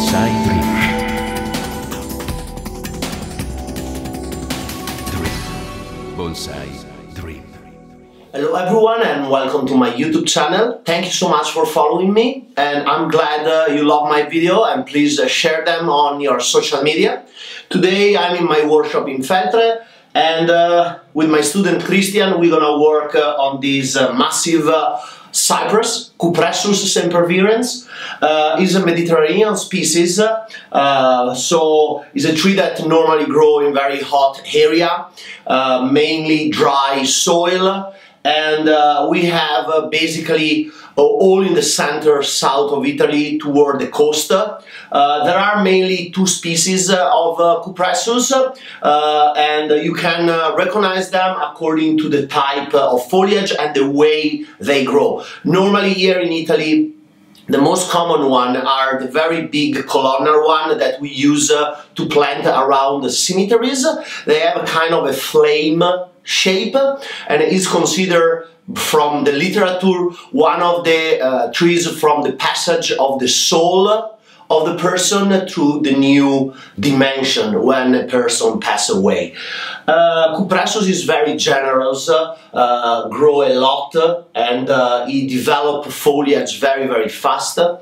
Bonsai Dream. Hello everyone and welcome to my YouTube channel. Thank you so much for following me and I'm glad uh, you love my video and please uh, share them on your social media. Today I'm in my workshop in Feltre and uh, with my student Christian we're gonna work uh, on this uh, massive cypress, Cupressus sempervirens. Uh, is a Mediterranean species, uh, so it's a tree that normally grow in very hot area, uh, mainly dry soil, and uh, we have uh, basically all in the center south of Italy toward the coast. Uh, there are mainly two species uh, of uh, Cupressus uh, and you can uh, recognize them according to the type of foliage and the way they grow. Normally here in Italy the most common one are the very big columnar one that we use uh, to plant around the cemeteries. They have a kind of a flame shape and is considered from the literature one of the uh, trees from the passage of the soul of the person to the new dimension when a person pass away. Uh, Cupressus is very generous, uh, grow a lot and uh, he develop foliage very very fast. Uh,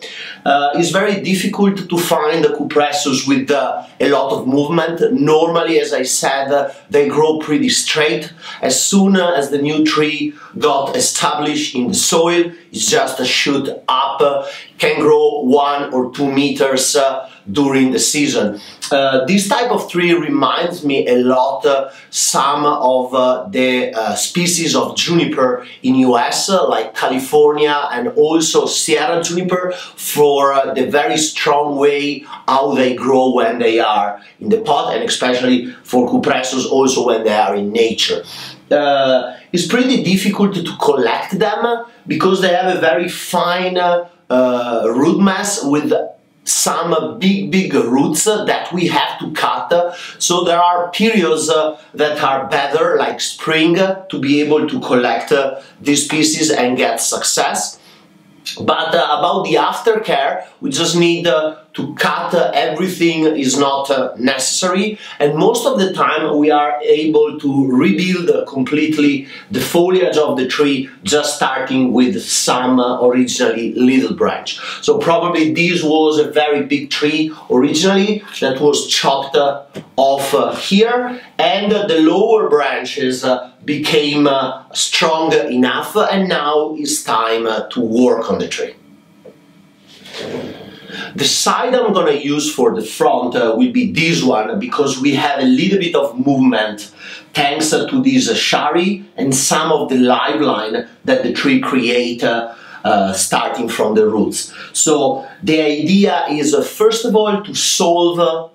it's very difficult to find the Cupressus with uh, a lot of movement. Normally, as I said, they grow pretty straight. As soon as the new tree got established in the soil, it's just a shoot up, can grow one or two meters during the season. Uh, this type of tree reminds me a lot uh, some of uh, the uh, species of juniper in US uh, like California and also Sierra juniper for uh, the very strong way how they grow when they are in the pot and especially for cupressus also when they are in nature. It's pretty difficult to collect them because they have a very fine root mass with some big big roots that we have to cut. So there are periods uh, that are better like spring to be able to collect uh, these pieces and get success. But uh, about the aftercare we just need to cut uh, everything is not uh, necessary. And most of the time we are able to rebuild uh, completely the foliage of the tree just starting with some uh, originally little branch. So probably this was a very big tree originally that was chopped uh, off uh, here. And the lower branches became strong enough. And now it's time to work on the tree the side I'm gonna use for the front uh, will be this one because we have a little bit of movement thanks uh, to this uh, shari and some of the live line that the tree create uh, uh, starting from the roots. So the idea is uh, first of all to solve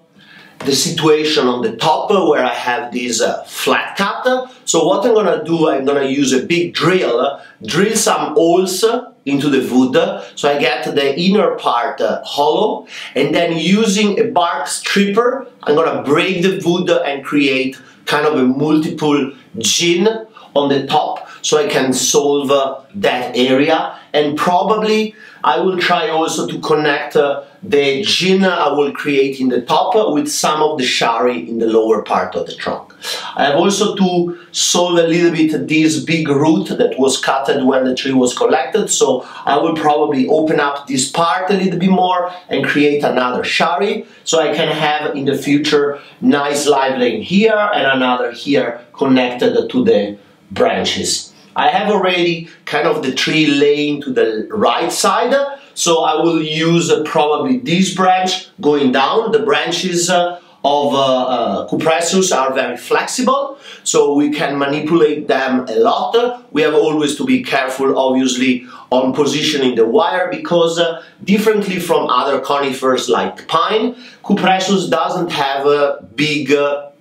the situation on the top where I have this flat cut. So what I'm gonna do, I'm gonna use a big drill, drill some holes into the wood so I get the inner part uh, hollow and then using a bark stripper I'm gonna break the wood and create kind of a multiple jin on the top so I can solve uh, that area. And probably I will try also to connect uh, the jin I will create in the top with some of the shari in the lower part of the trunk. I have also to solve a little bit this big root that was cut when the tree was collected so I will probably open up this part a little bit more and create another shari so I can have in the future nice live line here and another here connected to the branches. I have already kind of the tree laying to the right side, so I will use uh, probably this branch going down. The branches uh, of uh, uh, Cupressus are very flexible, so we can manipulate them a lot. We have always to be careful, obviously, on positioning the wire because uh, differently from other conifers like pine, Cupressus doesn't have a big uh,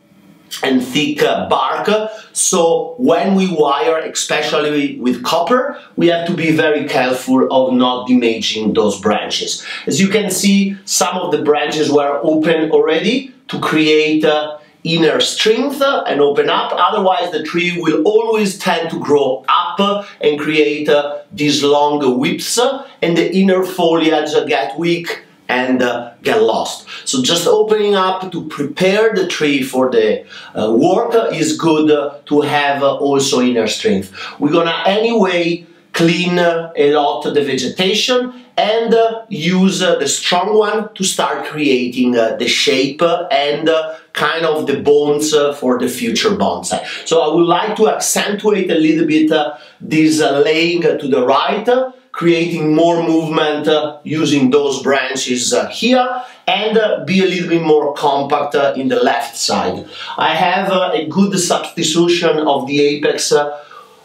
and thick uh, bark. So when we wire especially with copper we have to be very careful of not damaging those branches. As you can see some of the branches were open already to create uh, inner strength and open up. Otherwise the tree will always tend to grow up and create uh, these long whips and the inner foliage get weak and uh, get lost. So just opening up to prepare the tree for the uh, work is good to have also inner strength. We're gonna anyway clean a lot of the vegetation and uh, use uh, the strong one to start creating uh, the shape and kind of the bones for the future bonsai. So I would like to accentuate a little bit this laying to the right creating more movement uh, using those branches uh, here and uh, be a little bit more compact in the left side. I have a good substitution of the apex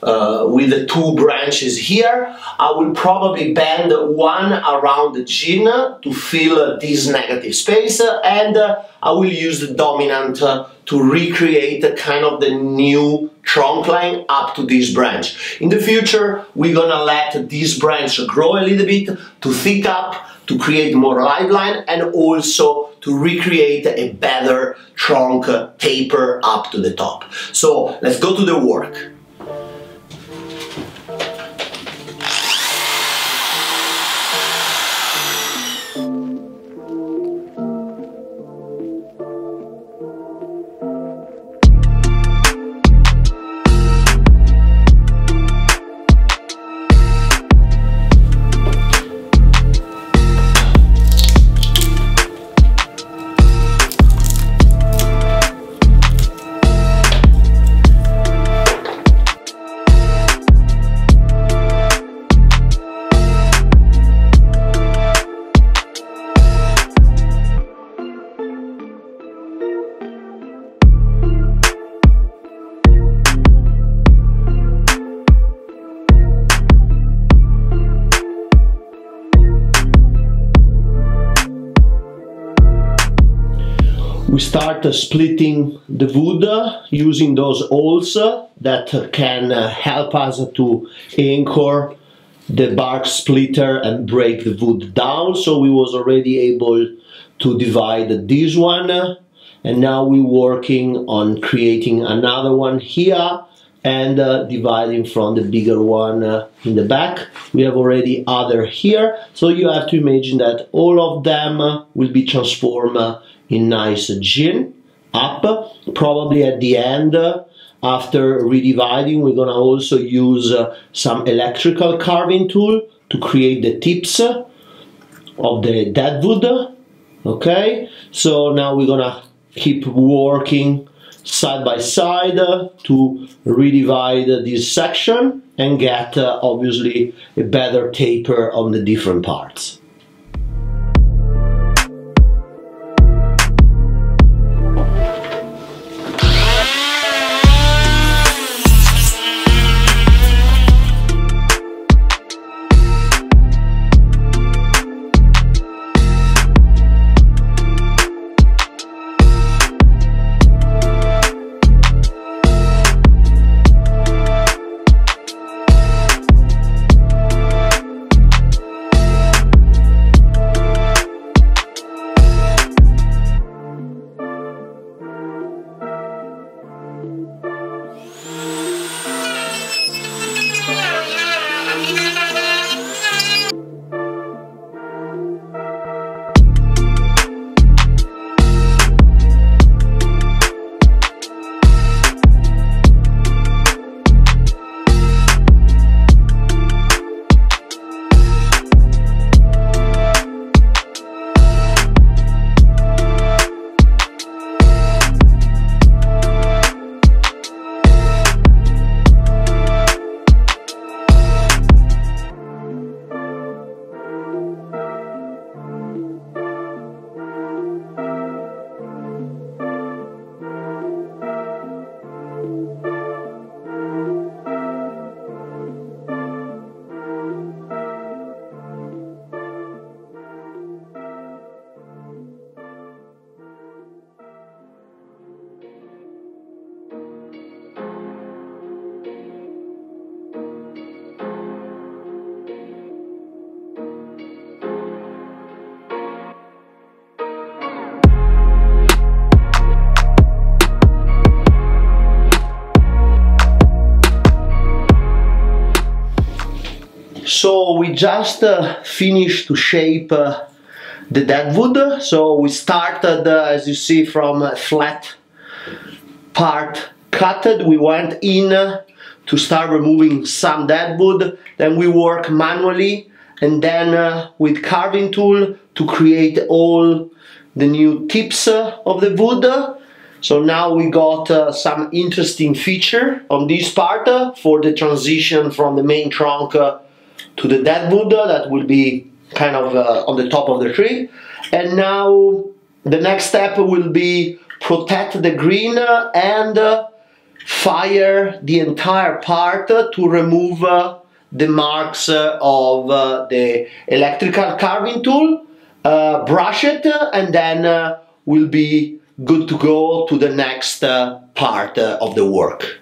uh, with the two branches here. I will probably bend one around the jin to fill this negative space and uh, I will use the dominant uh, to recreate kind of the new trunk line up to this branch. In the future, we're gonna let this branch grow a little bit to thick up, to create more live line and also to recreate a better trunk taper up to the top. So let's go to the work. Start uh, splitting the wood uh, using those holes uh, that can help us to anchor the bark splitter and break the wood down so we was already able to divide this one and now we're working on creating another one here and uh, dividing from the bigger one uh, in the back. We have already other here, so you have to imagine that all of them uh, will be transformed in nice jin up. Probably at the end, after redividing, we're gonna also use some electrical carving tool to create the tips of the deadwood. Okay, so now we're gonna keep working side by side to redivide this section and get uh, obviously a better taper on the different parts. So we just uh, finished to shape uh, the dead wood. So we started, uh, as you see, from a flat part cutted. We went in to start removing some dead wood. Then we work manually and then uh, with carving tool to create all the new tips uh, of the wood. So now we got uh, some interesting feature on this part uh, for the transition from the main trunk uh, to the dead wood that will be kind of uh, on the top of the tree. And now the next step will be protect the green and uh, fire the entire part to remove uh, the marks of uh, the electrical carving tool, brush it, and then we'll be good to go to the next part of the work.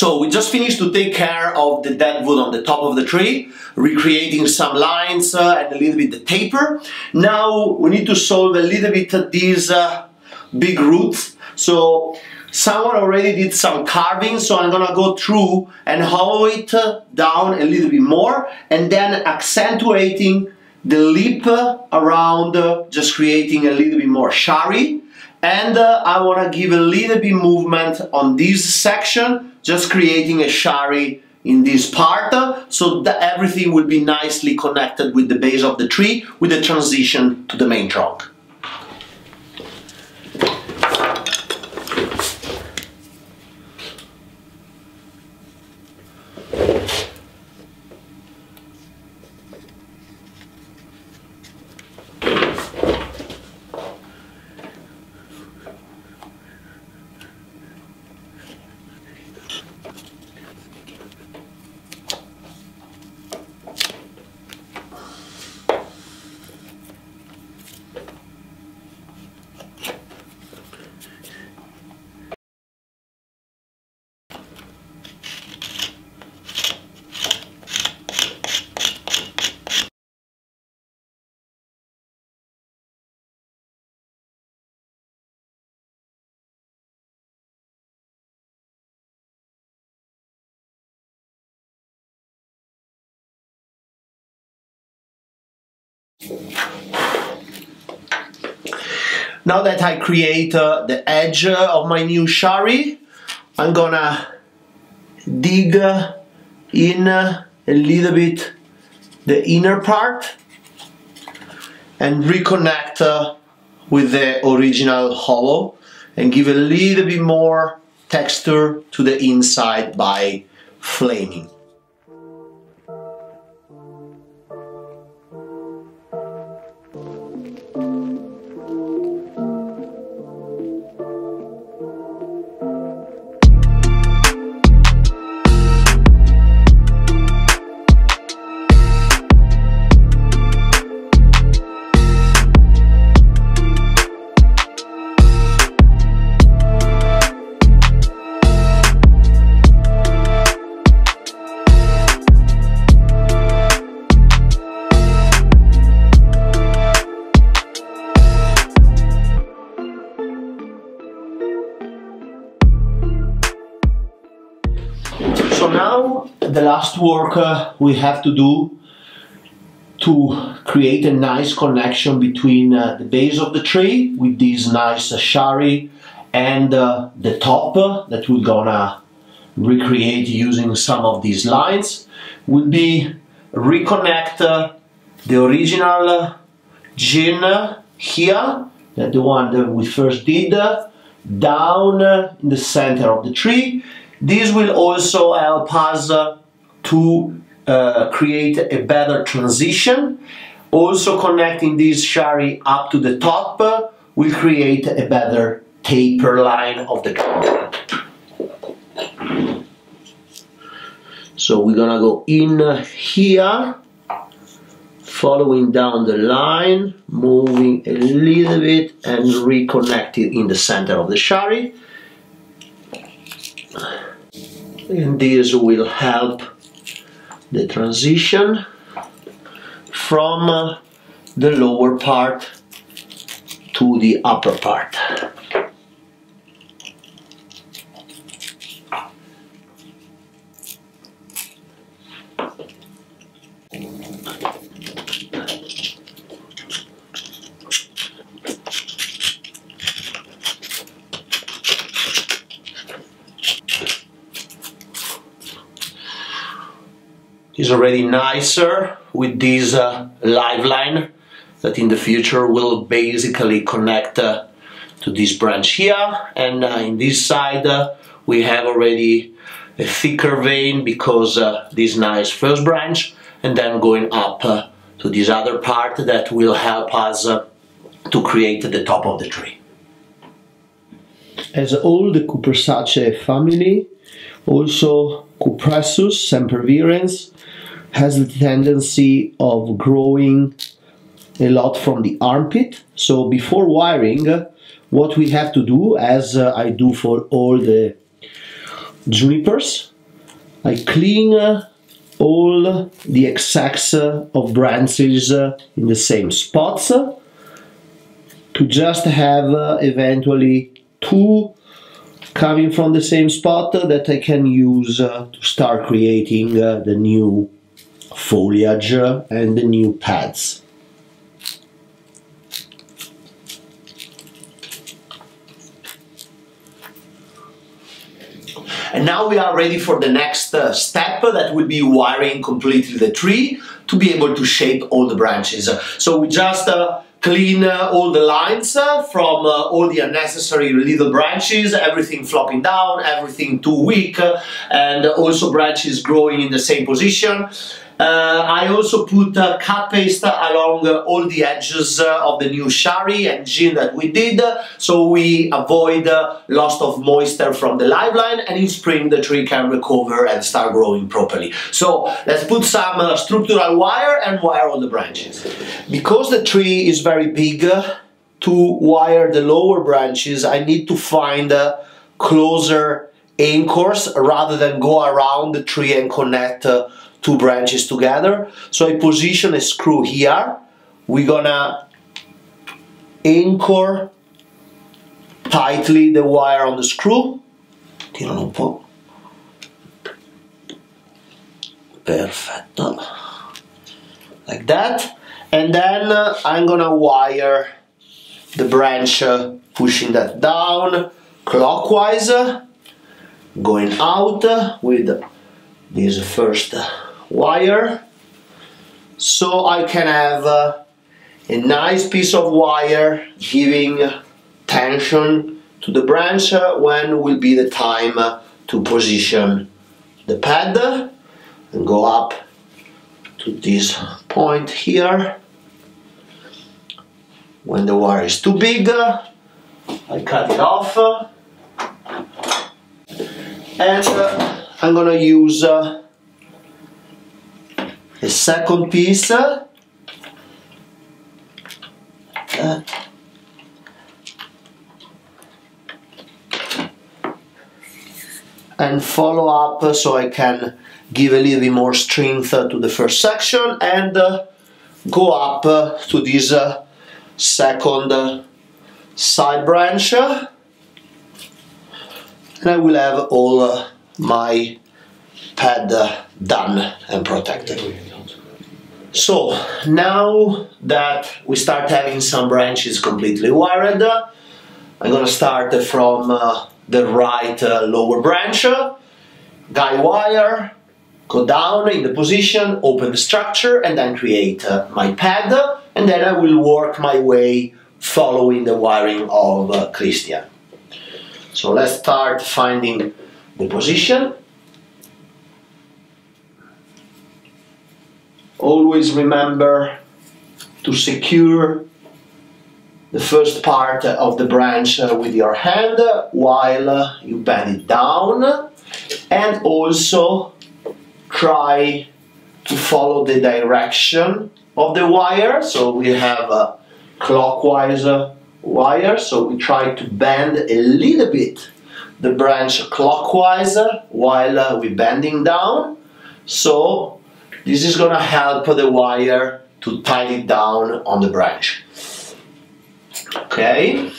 So we just finished to take care of the dead wood on the top of the tree, recreating some lines uh, and a little bit the taper. Now we need to solve a little bit these uh, big roots. So someone already did some carving, so I'm gonna go through and hollow it uh, down a little bit more and then accentuating the lip around, uh, just creating a little bit more shari and uh, I want to give a little bit movement on this section just creating a shari in this part uh, so that everything will be nicely connected with the base of the tree with the transition to the main trunk. Now that I create uh, the edge of my new shari, I'm gonna dig in a little bit the inner part and reconnect uh, with the original hollow and give a little bit more texture to the inside by flaming. Last work uh, we have to do to create a nice connection between uh, the base of the tree with this nice uh, shari and uh, the top uh, that we're gonna recreate using some of these lines will be reconnect uh, the original jin here, that the one that we first did, down in the center of the tree. This will also help us to uh, create a better transition. Also connecting this shari up to the top will create a better taper line of the trunk. So we're gonna go in here, following down the line, moving a little bit and reconnect it in the center of the shari. And this will help the transition from uh, the lower part to the upper part. Is already nicer with this uh, live line that in the future will basically connect uh, to this branch here and uh, in this side uh, we have already a thicker vein because uh, this nice first branch and then going up uh, to this other part that will help us to create the top of the tree. As all the Cupressaceae family, also Cupressus sempervirens has the tendency of growing a lot from the armpit. So before wiring, what we have to do, as uh, I do for all the junipers, I clean uh, all the excess of branches uh, in the same spots to just have uh, eventually two coming from the same spot that I can use uh, to start creating uh, the new foliage and the new pads. And now we are ready for the next uh, step that will be wiring completely the tree to be able to shape all the branches. So we just uh, clean uh, all the lines uh, from uh, all the unnecessary little branches, everything flopping down, everything too weak, uh, and also branches growing in the same position. Uh, I also put uh, cut paste along uh, all the edges uh, of the new shari and jin that we did so we avoid uh, loss of moisture from the live line and in spring the tree can recover and start growing properly. So let's put some uh, structural wire and wire all the branches. Because the tree is very big, to wire the lower branches I need to find closer anchors rather than go around the tree and connect two branches together. So I position a screw here. We're gonna anchor tightly the wire on the screw. Tirano un po'. Perfetto. Like that. And then uh, I'm gonna wire the branch uh, pushing that down clockwise going out with this first wire so I can have uh, a nice piece of wire giving tension to the branch when will be the time to position the pad and go up to this point here. When the wire is too big I cut it off. And uh, I'm gonna use uh, a second piece uh, and follow up so I can give a little bit more strength to the first section and uh, go up to this uh, second side branch. And I will have all my pad done and protected. So now that we start having some branches completely wired, I'm gonna start from uh, the right uh, lower branch, guy wire, go down in the position, open the structure and then create uh, my pad and then I will work my way following the wiring of uh, Christian. So let's start finding the position. Always remember to secure the first part of the branch uh, with your hand while uh, you bend it down and also try to follow the direction of the wire. So we have a clockwise uh, wire so we try to bend a little bit the branch clockwise while we're bending down. So this is gonna help the wire to tie it down on the branch. Okay?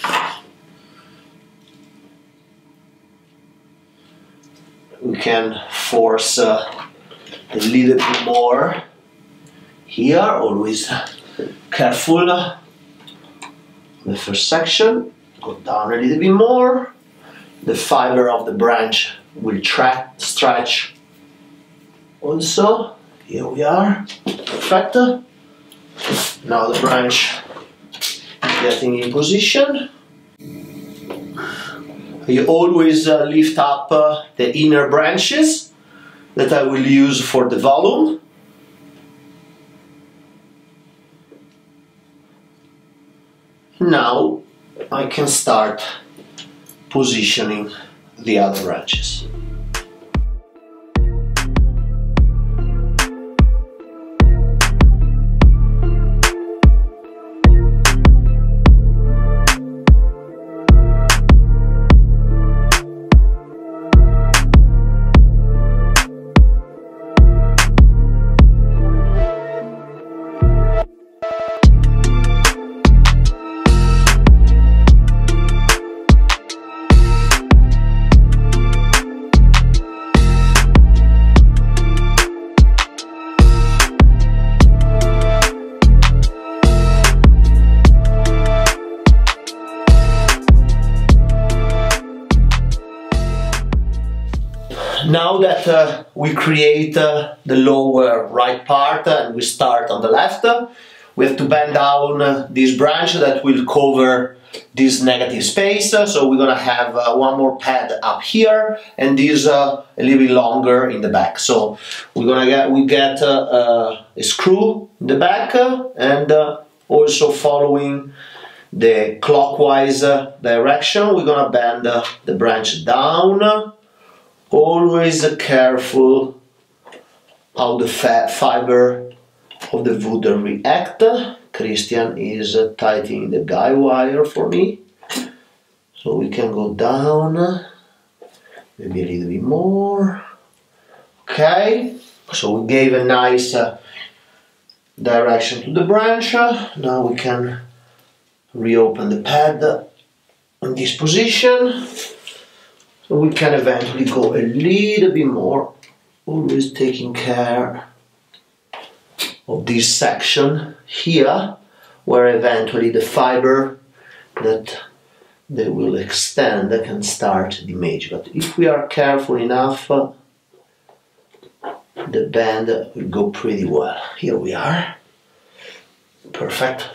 We can force uh, a little bit more here. Always careful. The first section go down a little bit more. The fiber of the branch will stretch also here we are perfect now the branch getting in position. You always uh, lift up uh, the inner branches that I will use for the volume. Now I can start positioning the other branches. Now that uh, we create uh, the lower right part and we start on the left, we have to bend down uh, this branch that will cover this negative space. So we're gonna have uh, one more pad up here and this uh, a little bit longer in the back. So we're gonna get we get uh, a screw in the back and also following the clockwise direction, we're gonna bend the branch down always careful how the fiber of the wood react. Christian is tightening the guy wire for me. So we can go down, maybe a little bit more. Okay, so we gave a nice uh, direction to the branch. Now we can reopen the pad in this position. So we can eventually go a little bit more, always taking care of this section here, where eventually the fiber that they will extend can start the image. But if we are careful enough, the band will go pretty well. Here we are. Perfect.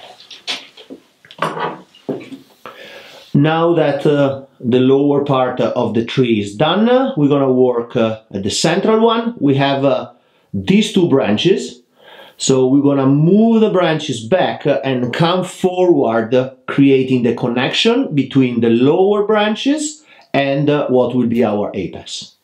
Now that uh, the lower part of the tree is done, we're gonna work uh, at the central one. We have uh, these two branches. So we're gonna move the branches back and come forward, creating the connection between the lower branches and uh, what will be our apex.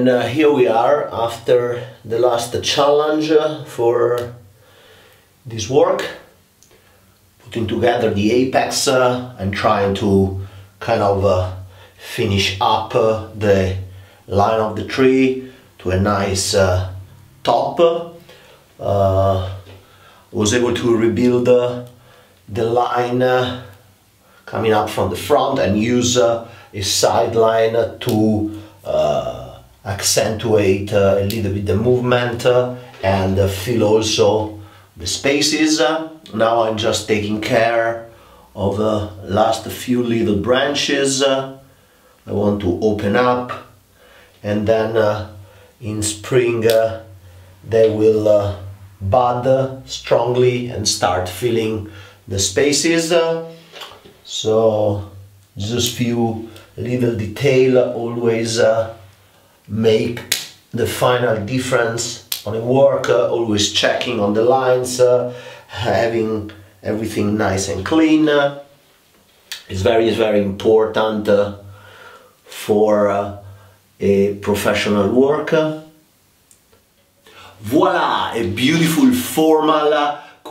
And uh, here we are after the last challenge uh, for this work, putting together the apex uh, and trying to kind of uh, finish up uh, the line of the tree to a nice uh, top. was able to rebuild the line coming up from the front and use a sideline to accentuate uh, a little bit the movement uh, and uh, fill also the spaces. now I'm just taking care of the last few little branches I want to open up and then in spring they will bud strongly and start filling the spaces. So just few little detail always uh, make the final difference on a work, uh, always checking on the lines, uh, having everything nice and clean. Uh, it's very, very important uh, for a professional worker. Voila, a beautiful formal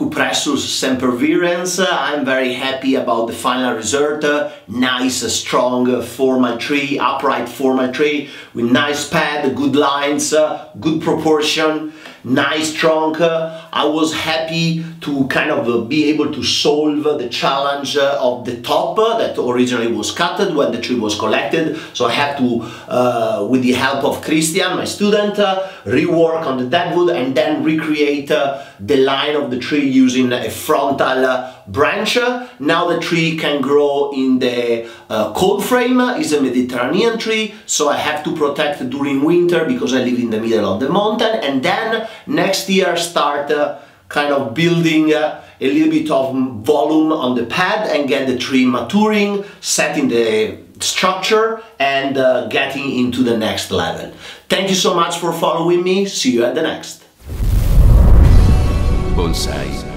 Cupressus sempervirens. I'm very happy about the final result. Nice, strong formal tree, upright formal tree with nice pad, good lines, good proportion nice trunk. I was happy to kind of be able to solve the challenge of the top that originally was cut when the tree was collected. So I had to, uh, with the help of Christian, my student, uh, rework on the deadwood and then recreate uh, the line of the tree using a frontal branch. Now the tree can grow in the uh, cold frame, it's a Mediterranean tree, so I have to protect during winter because I live in the middle of the mountain and then next year start uh, kind of building uh, a little bit of volume on the pad and get the tree maturing, setting the structure and uh, getting into the next level. Thank you so much for following me. See you at the next. Bonsai.